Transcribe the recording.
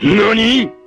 何？